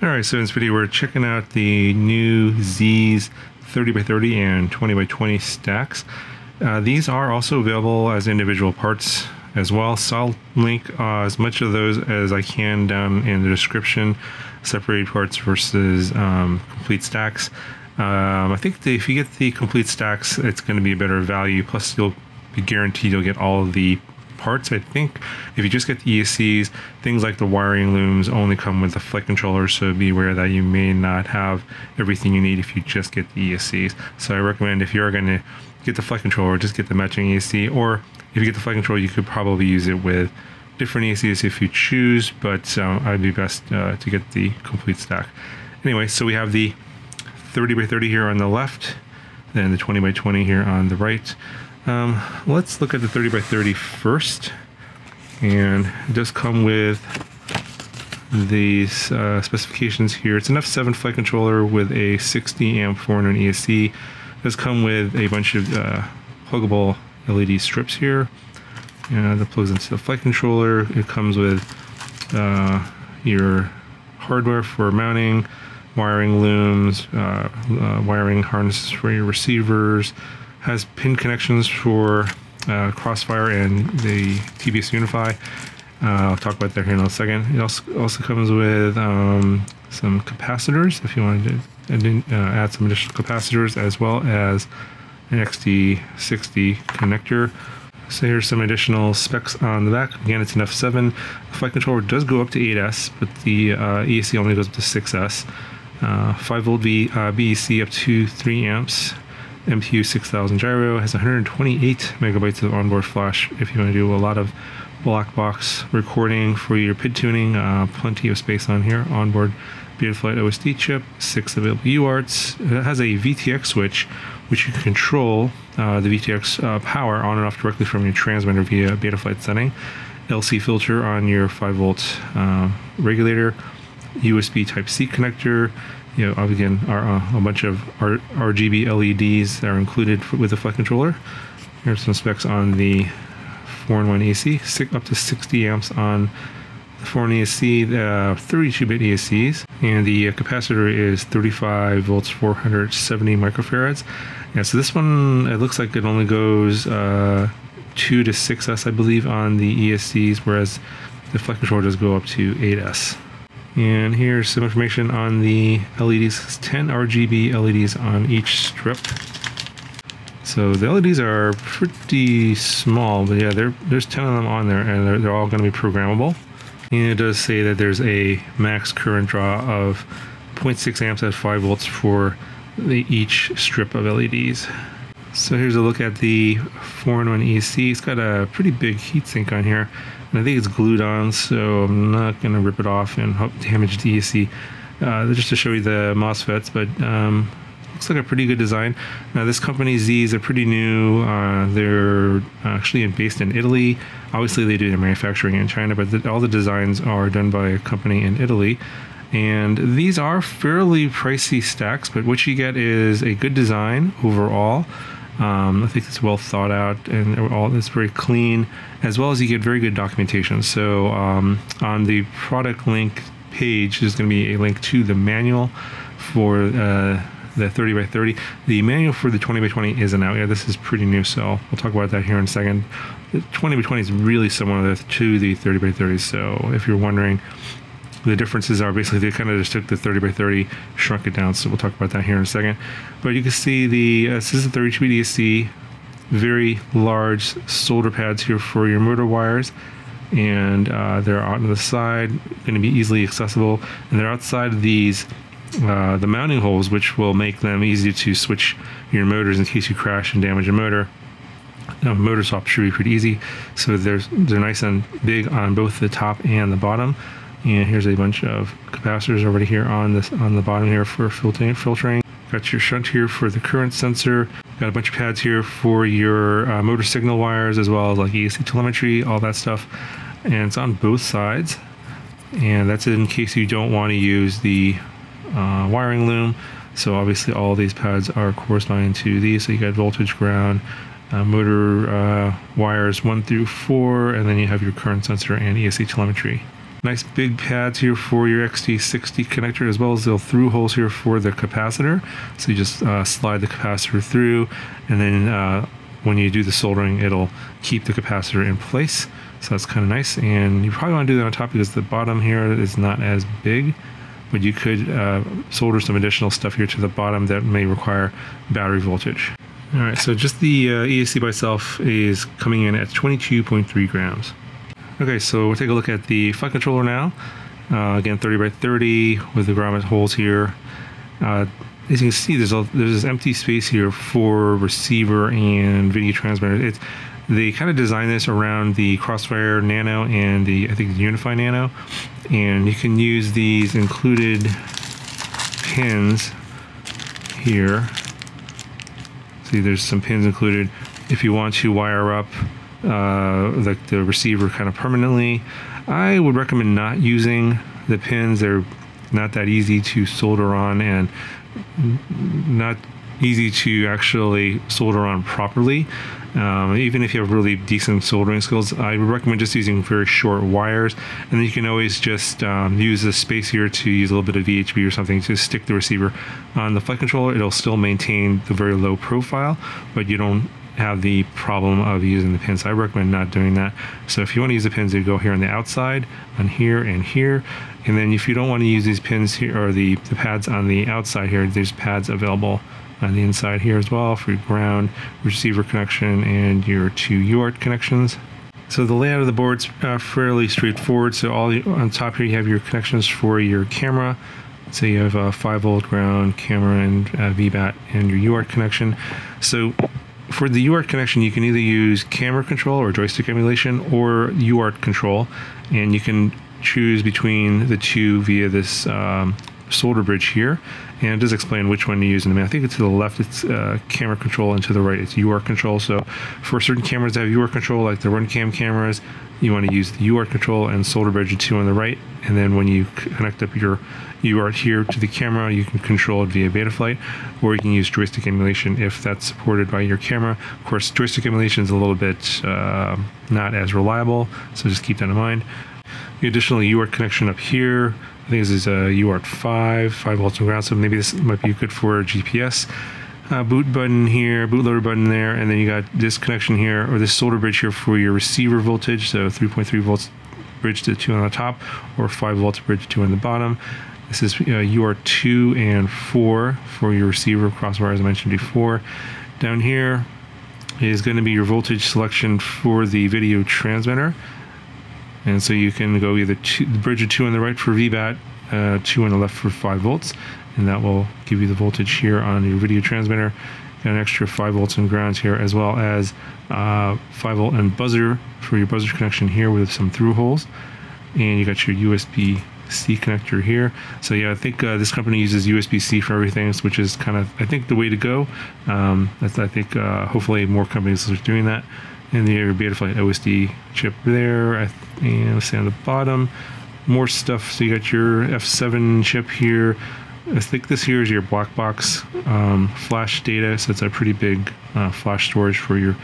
All right, so in this video, we're checking out the new Zeez 30 by 30 and 20 by 20 stacks. Uh, these are also available as individual parts as well. So I'll link uh, as much of those as I can down in the description, separated parts versus um, complete stacks. Um, I think the, if you get the complete stacks, it's going to be a better value. Plus, you'll be guaranteed you'll get all of the parts. I think if you just get the ESCs, things like the wiring looms only come with the flight controller, so be aware that you may not have everything you need if you just get the ESCs. So I recommend if you're going to get the flight controller, just get the matching ESC, or if you get the flight controller, you could probably use it with different ESCs if you choose, but um, I'd be best uh, to get the complete stack. Anyway, so we have the 30 by 30 here on the left, then the 20 by 20 here on the right. Um, let's look at the 30 by 30 first. And it does come with these uh, specifications here. It's an F7 flight controller with a 60 amp 400 ESC. It does come with a bunch of uh, pluggable LED strips here. And that plugs into the flight controller. It comes with uh, your hardware for mounting, wiring looms, uh, uh, wiring harnesses for your receivers, has pin connections for uh, Crossfire and the TBS Unify. Uh, I'll talk about that here in a second. It also, also comes with um, some capacitors if you wanted to uh, add some additional capacitors as well as an XT60 connector. So here's some additional specs on the back. Again, it's an F7. The flight controller does go up to 8S, but the uh, ESC only goes up to 6S. Uh, 5 volt v, uh, BEC up to 3 amps. MPU 6000 gyro has 128 megabytes of onboard flash if you want to do a lot of black box recording for your PID tuning. Uh, plenty of space on here. Onboard Betaflight OSD chip, six available UARTs. It has a VTX switch, which you can control uh, the VTX uh, power on and off directly from your transmitter via Betaflight setting. LC filter on your 5 volt uh, regulator, USB Type C connector, you know, again, are uh, a bunch of R- RGB LEDs that are included with the flight controller. Here's some specs on the 4-in-1 AC, six, up to 60 amps on the 4 AC, the 32-bit ESCs, and the uh, capacitor is 35 volts, 470 microfarads. Yeah, so this one it looks like it only goes uh, 2 to 6s, I believe, on the ESCs, whereas the flight controller does go up to 8s. And here's some information on the LEDs. 10 RGB LEDs on each strip. So the LEDs are pretty small, but yeah, there's 10 of them on there, and they're, they're all going to be programmable. And it does say that there's a max current draw of 0.6 amps at 5 volts for the, each strip of LEDs. So here's a look at the 4-in-1 ESC. It's got a pretty big heatsink on here. And I think it's glued on, so I'm not going to rip it off and damage the ESC. Uh, just to show you the MOSFETs, but um, looks like a pretty good design. Now this company Zeez are pretty new. Uh, they're actually based in Italy. Obviously they do their manufacturing in China, but the, all the designs are done by a company in Italy. And these are fairly pricey stacks, but what you get is a good design overall. Um, I think it's well thought out and all it's very clean, as well as you get very good documentation. So um, on the product link page, there's going to be a link to the manual for uh, the 30 by 30. The manual for the 20 by 20 isn't out yet. This is pretty new, so we'll talk about that here in a second. The 20 by 20 is really similar to the 30 by 30. So if you're wondering, the differences are basically they kind of just took the 30 by 30, shrunk it down. So we'll talk about that here in a second. But you can see the uh, a 32 ESC, very large solder pads here for your motor wires, and uh, they're out on the side, going to be easily accessible, and they're outside of these. Uh, the mounting holes, which will make them easy to switch your motors in case you crash and damage a motor. Now, motor swap should be pretty easy. So they're they're nice and big on both the top and the bottom and here's a bunch of capacitors already here on this on the bottom here for filtering filtering. Got your shunt here for the current sensor. Got a bunch of pads here for your uh, motor signal wires as well as like ESC telemetry all that stuff. And it's on both sides. And that's in case you don't want to use the uh, wiring loom. So obviously all these pads are corresponding to these. So you got voltage ground uh, motor uh, wires 1 through 4 and then you have your current sensor and ESC telemetry Nice big pads here for your XT60 connector as well as the through holes here for the capacitor. So you just uh, slide the capacitor through and then uh, when you do the soldering it'll keep the capacitor in place. So that's kind of nice and you probably want to do that on top because the bottom here is not as big but you could uh, solder some additional stuff here to the bottom that may require battery voltage. All right, so just the uh, ESC by itself is coming in at 22.3 grams. Okay, so we'll take a look at the flight controller now. Uh, again, 30 by 30 with the grommet holes here. Uh, as you can see, there's a, there's this empty space here for receiver and video transmitter. It's they kind of designed this around the Crossfire Nano and the I think the Unify Nano, and you can use these included pins here. See, there's some pins included if you want to wire up uh, the, the receiver kind of permanently. I would recommend not using the pins. They're not that easy to solder on and not easy to actually solder on properly. Um, even if you have really decent soldering skills, I would recommend just using very short wires. And then you can always just um, use the space here to use a little bit of VHB or something to stick the receiver on the flight controller. It'll still maintain the very low profile, but you don't have the problem of using the pins. I recommend not doing that. So if you want to use the pins, you go here on the outside, on here and here. And then if you don't want to use these pins here or the, the pads on the outside here, there's pads available on the inside here as well for your ground receiver connection and your two UART connections. So the layout of the board's uh, fairly straightforward. So all on top here you have your connections for your camera. So you have a 5 volt ground camera and VBAT and your UART connection. So for the UART connection, you can either use camera control or joystick emulation or UART control, and you can choose between the two via this um, solder bridge here and it does explain which one to use in the main. I think it's to the left it's uh, camera control and to the right it's UART control. So for certain cameras that have UART control, like the RunCam cameras, you want to use the UART control and solder bridge 2 on the right. And then when you connect up your UART here to the camera, you can control it via Betaflight, or you can use joystick emulation if that's supported by your camera. Of course, joystick emulation is a little bit uh, not as reliable, so just keep that in mind. The additional UART connection up here I think this is a UART 5, 5 volts and ground, so maybe this might be good for GPS. Uh, boot button here, bootloader button there, and then you got this connection here, or this solder bridge here for your receiver voltage, so 3.3 volts bridge to 2 on the top, or 5 volts bridge to 2 on the bottom. This is uh, UART 2 and 4 for your receiver crossbar, as I mentioned before. Down here is going to be your voltage selection for the video transmitter. And so you can go either two, bridge of two on the right for VBAT, uh, two on the left for five volts, and that will give you the voltage here on your video transmitter. Got an extra five volts and grounds here, as well as uh, five volt and buzzer for your buzzer connection here with some through holes. And you got your USB C connector here. So yeah, I think uh, this company uses USB-C for everything, which is kind of I think the way to go. Um, I think uh, hopefully more companies are doing that and the Betaflight OSD chip there. And let's see on the bottom, more stuff. So you got your F7 chip here. I think this here is your black box um, flash data. So it's a pretty big uh, flash storage for your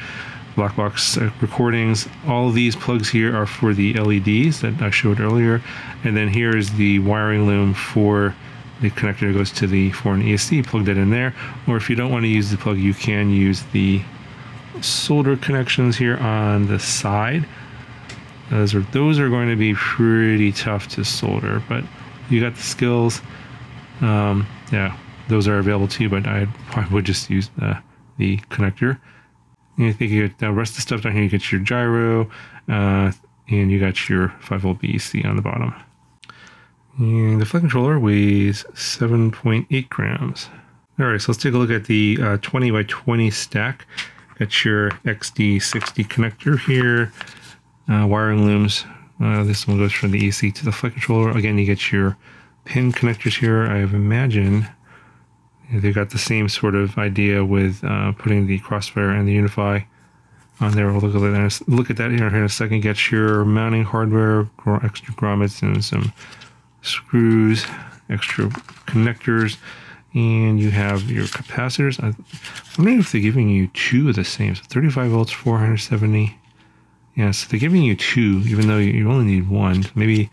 black box uh, recordings. All these plugs here are for the LEDs that I showed earlier. And then here is the wiring loom for the connector that goes to the foreign ESC. Plug that in there. Or if you don't want to use the plug, you can use the solder connections here on the side. Those are those are going to be pretty tough to solder, but you got the skills. Um, yeah, those are available to you, but I would just use the, the connector. And I think you get the rest of the stuff down here. You get your gyro, uh, and you got your 5 volt BEC on the bottom. And the flight controller weighs 7.8 grams. All right, so let's take a look at the uh, 20 by 20 stack. Got your XT60 connector here, uh, wiring looms. Uh, this one goes from the ESC to the flight controller. Again, you get your pin connectors here. I imagine they've got the same sort of idea with uh, putting the Crossfire and the unify on there. We'll look at that. Look at that here in a second. Get your mounting hardware, extra grommets, and some screws, extra connectors and you have your capacitors. I'm wondering if they're giving you two of the same. So 35 volts, 470. Yeah, so they're giving you two, even though you only need one. Maybe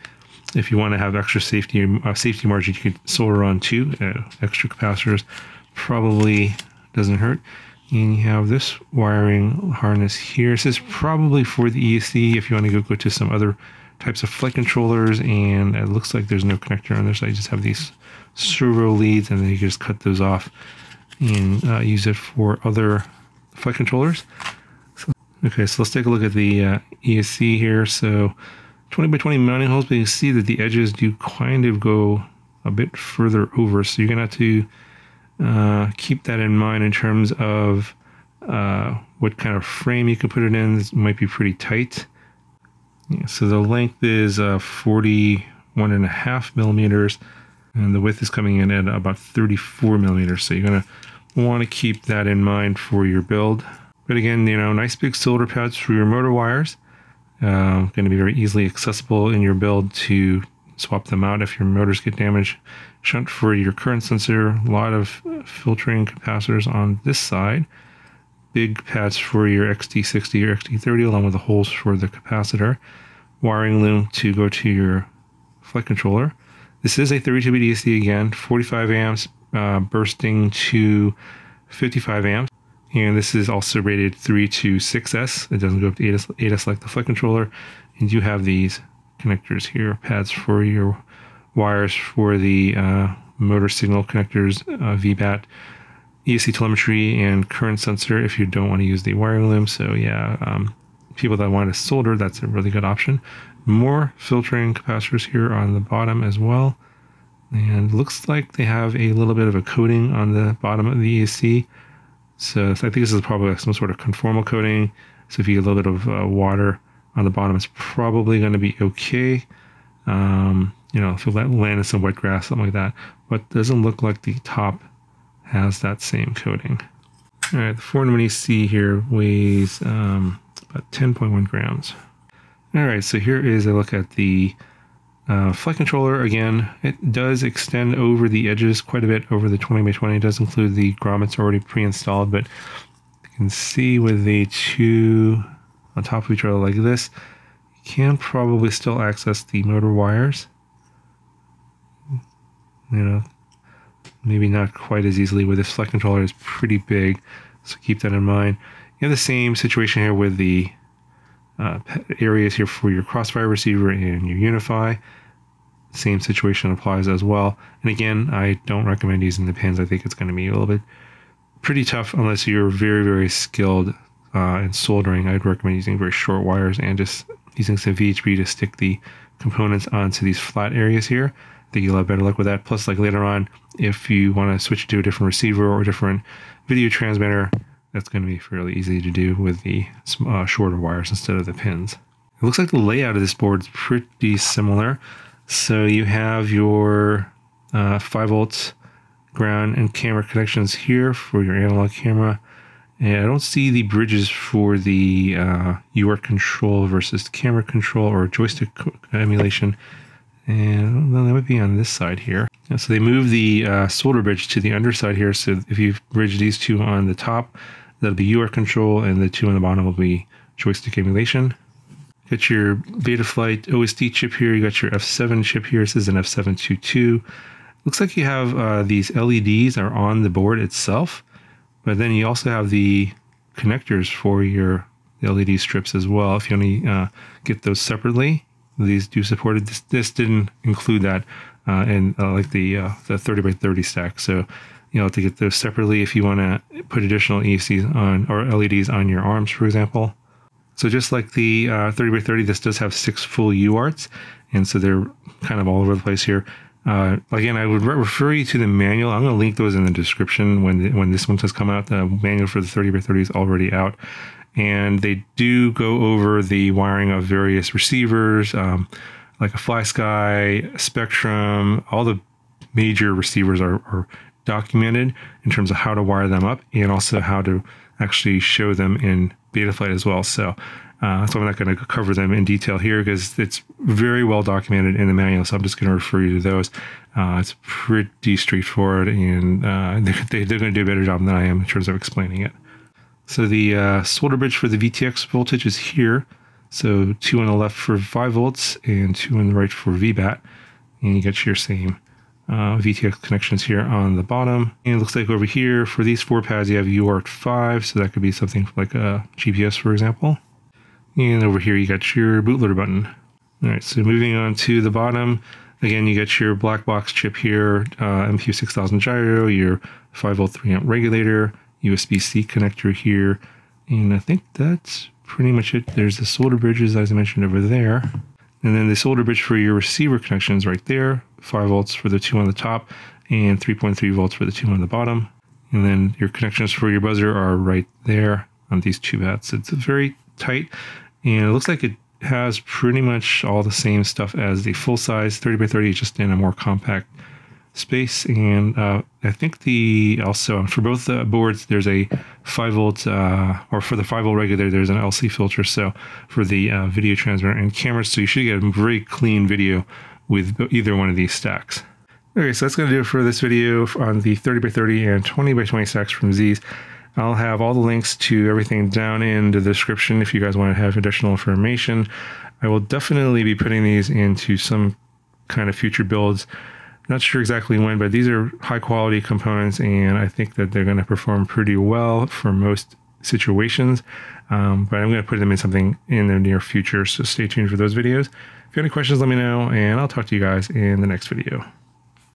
if you want to have extra safety uh, safety margin, you could solder on two uh, extra capacitors. Probably doesn't hurt. And you have this wiring harness here. This is probably for the ESC if you want to go, go to some other types of flight controllers. And it looks like there's no connector on there, so you just have these servo leads, and then you can just cut those off and uh, use it for other flight controllers. So, okay, so let's take a look at the uh, ESC here. So 20 by 20 mounting holes, but you see that the edges do kind of go a bit further over. So you're gonna have to uh, keep that in mind in terms of uh, what kind of frame you can put it in. This might be pretty tight. Yeah, so the length is uh, 41 and a half millimeters and the width is coming in at about 34 millimeters. So you're gonna want to keep that in mind for your build. But again, you know, nice big solder pads for your motor wires. Uh, going to be very easily accessible in your build to swap them out if your motors get damaged. Shunt for your current sensor, a lot of filtering capacitors on this side. Big pads for your XT60 or XT30 along with the holes for the capacitor. Wiring loom to go to your flight controller. This is a 32-bit ESC again, 45 amps, uh, bursting to 55 amps. And this is also rated 3 to 6S. It doesn't go up to 8S, 8S like the flight controller. And you have these connectors here, pads for your wires for the uh, motor signal connectors, uh, VBAT, ESC telemetry, and current sensor if you don't want to use the wiring loom. So yeah, um, people that want to solder, that's a really good option. More filtering capacitors here on the bottom as well. And looks like they have a little bit of a coating on the bottom of the ESC. So, I think this is probably some sort of conformal coating. So if you get a little bit of uh, water on the bottom, it's probably going to be okay. Um, you know, if you let land in some wet grass, something like that. But doesn't look like the top has that same coating. All right, the 420C here weighs um, about 10.1 grams. All right, so here is a look at the uh, flight controller again, it does extend over the edges quite a bit over the 20 by 20. It does include the grommets already pre-installed, but you can see with the two on top of each other like this, you can probably still access the motor wires. You know, maybe not quite as easily with this flight controller is pretty big, so keep that in mind. You have the same situation here with the uh, areas here for your crossfire receiver and your unify. Same situation applies as well. And again, I don't recommend using the pins. I think it's going to be a little bit pretty tough unless you're very, very skilled uh, in soldering. I'd recommend using very short wires and just using some VHB to stick the components onto these flat areas here. I think you'll have better luck with that. Plus, like later on, if you want to switch to a different receiver or a different video transmitter, that's going to be fairly easy to do with the uh, shorter wires instead of the pins. It looks like the layout of this board is pretty similar. So you have your uh, 5 volts ground and camera connections here for your analog camera. And I don't see the bridges for the uh, UART control versus camera control or joystick emulation. And well, that would be on this side here. And so they move the uh, solder bridge to the underside here. So if you bridge these two on the top, That'll be UART control, and the two on the bottom will be joystick emulation. Got your Betaflight OSD chip here. You got your F7 chip here. This is an F722. Looks like you have uh, these LEDs are on the board itself, but then you also have the connectors for your LED strips as well. If you only uh, get those separately, these do support it. This, this didn't include that uh, in uh, like the uh, the 30 by 30 stack. So you know, to get those separately if you want to put additional ECs on or LEDs on your arms, for example. So just like the uh, 30 by 30, this does have six full UARTs, and so they're kind of all over the place here. Uh, again, I would re- refer you to the manual. I'm going to link those in the description when the, when this one has come out. The manual for the 30 by 30 is already out, and they do go over the wiring of various receivers, um, like a FlySky, Spektrum, All the major receivers are, are documented in terms of how to wire them up and also how to actually show them in Betaflight as well. So, uh, so I'm not going to cover them in detail here because it's very well documented in the manual. So I'm just going to refer you to those. Uh, it's pretty straightforward, and uh, they, they're going to do a better job than I am in terms of explaining it. So the uh, solder bridge for the VTX voltage is here. So two on the left for 5 volts and two on the right for VBAT. And you get your same uh, VTX connections here on the bottom. And it looks like over here for these four pads, you have UART 5. So that could be something like a GPS, for example. And over here, you got your bootloader button. All right, so moving on to the bottom, again, you get your black box chip here, uh, MPU 6000 gyro, your 5 volt 3 amp regulator, USB-C connector here, and I think that's pretty much it. There's the solder bridges, as I mentioned over there. And then the solder bridge for your receiver connections right there, 5 volts for the two on the top, and 3.3 volts for the two on the bottom. And then your connections for your buzzer are right there on these two pads. It's very tight, and it looks like it has pretty much all the same stuff as the full size 30 by 30, just in a more compact space. And uh, I think the also for both the boards, there's a 5 volt, uh, or for the 5 volt regulator, there's an LC filter. So for the uh, video transmitter and cameras, so you should get a very clean video with either one of these stacks. Okay, so that's going to do it for this video on the 30 by 30 and 20 by 20 stacks from Zeez. I'll have all the links to everything down in the description if you guys want to have additional information. I will definitely be putting these into some kind of future builds. Not sure exactly when, but these are high quality components, and I think that they're going to perform pretty well for most situations. Um, but I'm going to put them in something in the near future, so stay tuned for those videos. If you have any questions, let me know, and I'll talk to you guys in the next video.